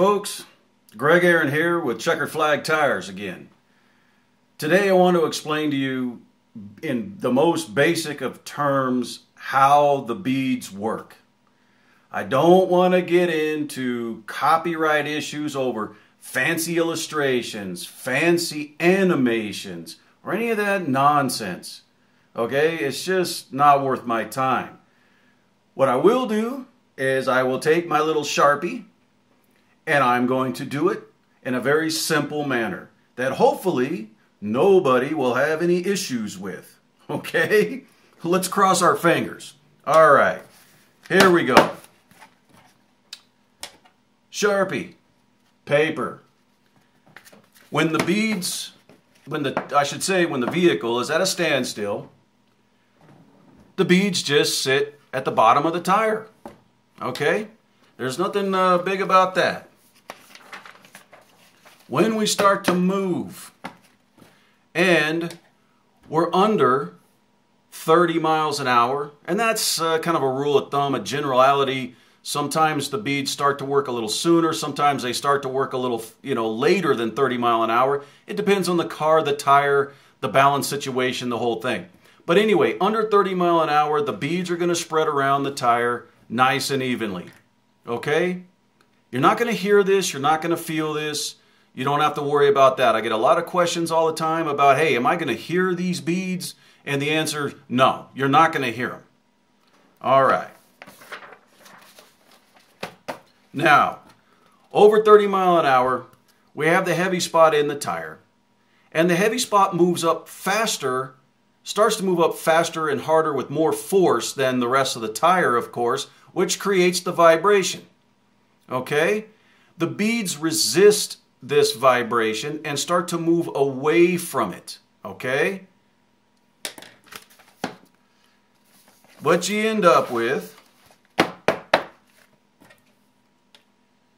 folks. Greg Aaron here with Checkered Flag Tires again. Today I want to explain to you in the most basic of terms how the beads work. I don't want to get into copyright issues over fancy illustrations, fancy animations, or any of that nonsense. Okay? It's just not worth my time. What I will do is I will take my little Sharpie and I'm going to do it in a very simple manner that hopefully nobody will have any issues with. Okay? Let's cross our fingers. All right. Here we go. Sharpie, paper. When the beads, when the, I should say, when the vehicle is at a standstill, the beads just sit at the bottom of the tire. Okay? There's nothing uh, big about that. When we start to move and we're under 30 miles an hour, and that's uh, kind of a rule of thumb, a generality. Sometimes the beads start to work a little sooner, sometimes they start to work a little, you know, later than 30 mile an hour. It depends on the car, the tire, the balance situation, the whole thing. But anyway, under 30 mile an hour, the beads are going to spread around the tire nice and evenly. Okay? You're not going to hear this, you're not going to feel this. You don't have to worry about that. I get a lot of questions all the time about, hey, am I going to hear these beads? And the answer, no, you're not going to hear them. All right. Now, over 30 mile an hour, we have the heavy spot in the tire. And the heavy spot moves up faster, starts to move up faster and harder with more force than the rest of the tire, of course, which creates the vibration. Okay? The beads resist this vibration and start to move away from it. Okay? What you end up with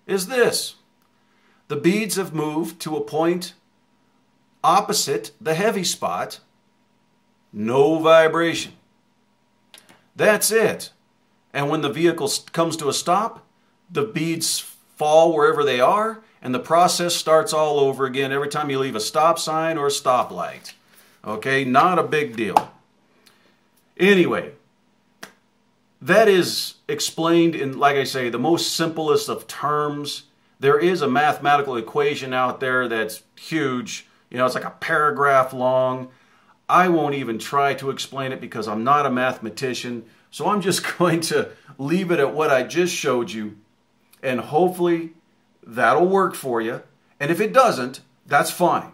is this. The beads have moved to a point opposite the heavy spot. No vibration. That's it. And when the vehicle comes to a stop, the beads fall wherever they are and the process starts all over again every time you leave a stop sign or a stoplight. Okay, not a big deal. Anyway, that is explained in, like I say, the most simplest of terms. There is a mathematical equation out there that's huge. You know, it's like a paragraph long. I won't even try to explain it because I'm not a mathematician. So I'm just going to leave it at what I just showed you. And hopefully That'll work for you. And if it doesn't, that's fine.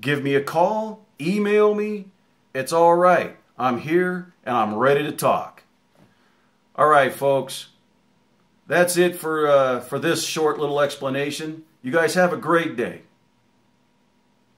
Give me a call, email me. It's all right. I'm here and I'm ready to talk. All right, folks. That's it for, uh, for this short little explanation. You guys have a great day.